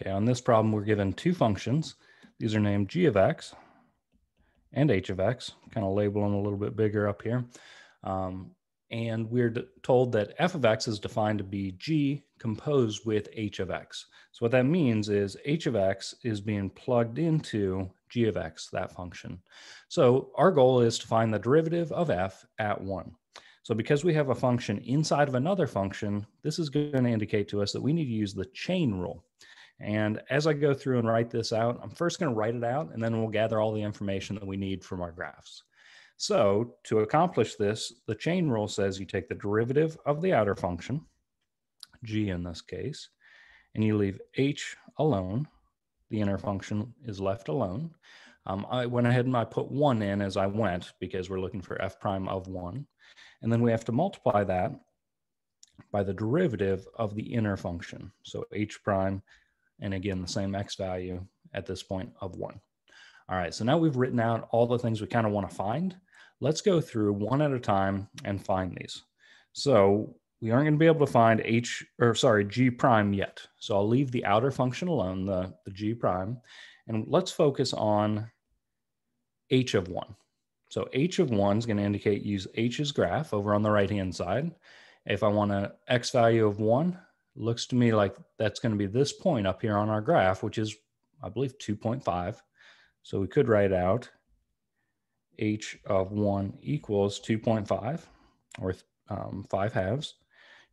Okay, on this problem, we're given two functions. These are named g of x and h of x, kind of label them a little bit bigger up here. Um, and we're told that f of x is defined to be g composed with h of x. So what that means is h of x is being plugged into g of x, that function. So our goal is to find the derivative of f at 1. So because we have a function inside of another function, this is going to indicate to us that we need to use the chain rule. And as I go through and write this out, I'm first going to write it out, and then we'll gather all the information that we need from our graphs. So to accomplish this, the chain rule says you take the derivative of the outer function, g in this case, and you leave h alone. The inner function is left alone. Um, I went ahead and I put one in as I went because we're looking for f prime of one. And then we have to multiply that by the derivative of the inner function. So h prime, and again, the same x value at this point of one. All right, so now we've written out all the things we kind of want to find. Let's go through one at a time and find these. So we aren't going to be able to find h, or sorry, g prime yet. So I'll leave the outer function alone, the, the g prime, and let's focus on h of 1. So h of 1 is going to indicate use h's graph over on the right-hand side. If I want an x value of 1, looks to me like that's going to be this point up here on our graph, which is, I believe, 2.5. So we could write out h of 1 equals 2.5, or um, 5 halves,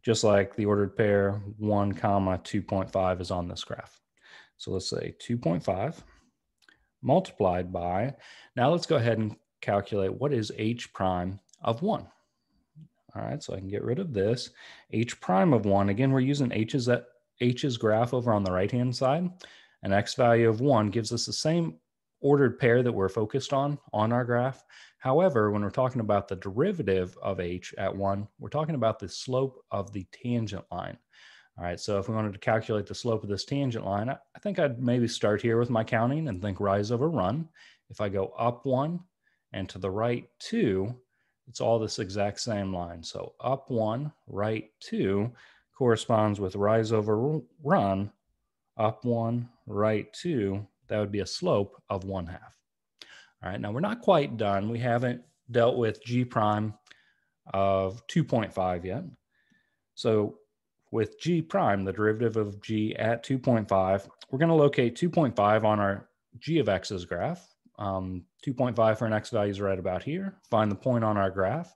just like the ordered pair 1 comma 2.5 is on this graph. So let's say 2.5 multiplied by, now let's go ahead and calculate what is h prime of 1. All right, so I can get rid of this. h prime of 1, again, we're using h's, h's graph over on the right-hand side. An x value of 1 gives us the same ordered pair that we're focused on on our graph. However, when we're talking about the derivative of h at 1, we're talking about the slope of the tangent line. All right, so if we wanted to calculate the slope of this tangent line, I think I'd maybe start here with my counting and think rise over run. If I go up one and to the right two, it's all this exact same line. So up one, right two corresponds with rise over run, up one, right two. That would be a slope of one half. All right, now we're not quite done. We haven't dealt with G prime of 2.5 yet. So with G prime, the derivative of G at 2.5, we're going to locate 2.5 on our G of X's graph. Um, 2.5 for an X value is right about here. Find the point on our graph.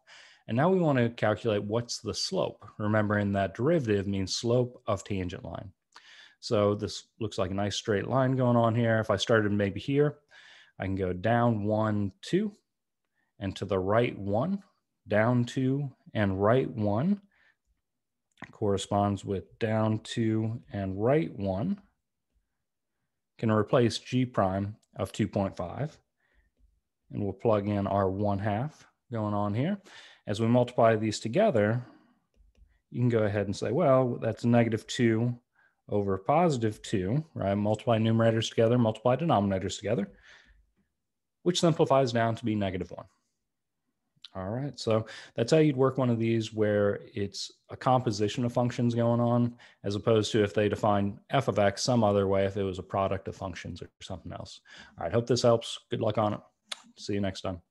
And now we want to calculate what's the slope. Remembering that derivative means slope of tangent line. So this looks like a nice straight line going on here. If I started maybe here, I can go down one, two, and to the right one, down two, and right one corresponds with down two and right one. Can replace g prime of 2.5. And we'll plug in our one half going on here. As we multiply these together, you can go ahead and say, well, that's negative two over positive two, right? Multiply numerators together, multiply denominators together, which simplifies down to be negative one. All right, so that's how you'd work one of these where it's a composition of functions going on, as opposed to if they define f of x some other way, if it was a product of functions or something else. All right, hope this helps. Good luck on it. See you next time.